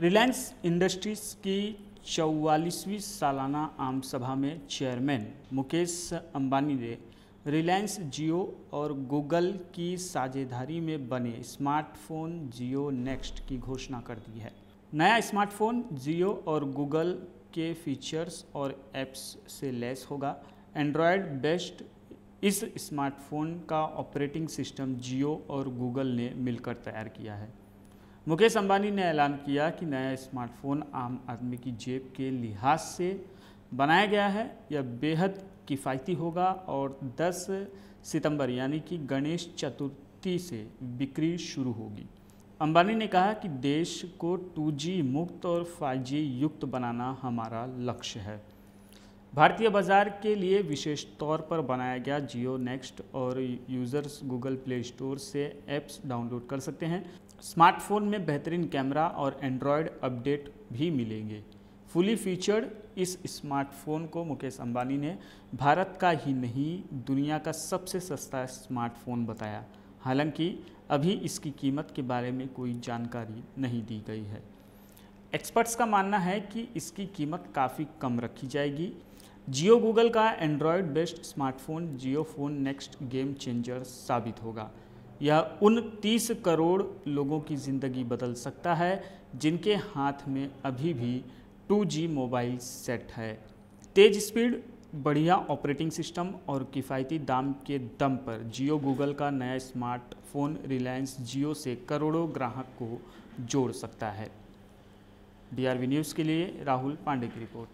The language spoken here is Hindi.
रिलायंस इंडस्ट्रीज़ की चौवालीसवीं सालाना आम सभा में चेयरमैन मुकेश अंबानी ने रिलायंस जियो और गूगल की साझेदारी में बने स्मार्टफ़ोन जियो नेक्स्ट की घोषणा कर दी है। नया स्मार्टफ़ोन जियो और गूगल के फीचर्स और एप्स से लैस होगा। एंड्रॉयड बेस्ड इस स्मार्टफ़ोन का ऑपरेटिंग सिस्टम जियो और गूगल ने मिलकर तैयार किया है। मुकेश अंबानी ने ऐलान किया कि नया स्मार्टफ़ोन आम आदमी की जेब के लिहाज से बनाया गया है। यह बेहद किफ़ायती होगा और 10 सितंबर यानी कि गणेश चतुर्थी से बिक्री शुरू होगी। अंबानी ने कहा कि देश को 2G मुक्त और 5G युक्त बनाना हमारा लक्ष्य है। भारतीय बाज़ार के लिए विशेष तौर पर बनाया गया जियो नेक्स्ट और यूज़र्स गूगल प्ले स्टोर से ऐप्स डाउनलोड कर सकते हैं। स्मार्टफ़ोन में बेहतरीन कैमरा और एंड्रॉयड अपडेट भी मिलेंगे। फुली फीचर्ड इस स्मार्टफ़ोन को मुकेश अंबानी ने भारत का ही नहीं, दुनिया का सबसे सस्ता स्मार्टफ़ोन बताया। हालाँकि, अभी इसकी कीमत के बारे में कोई जानकारी नहीं दी गई है। एक्सपर्ट्स का मानना है कि इसकी कीमत काफ़ी कम रखी जाएगी। जियो गूगल का Android based smartphone Jio phone next game changer साबित होगा। यह उन 30 करोड़ लोगों की ज़िंदगी बदल सकता है, जिनके हाथ में अभी भी 2G मोबाइल सेट है। तेज़ स्पीड, बढ़िया ऑपरेटिंग सिस्टम और किफ़ायती दाम के दम पर जियो गूगल का नया स्मार्टफ़ोन रिलायंस जियो से करोड़ों ग्राहक को जोड़ सकता है। डीआरवी न्यूज़ के लिए राहुल पांडे की रिपोर्ट।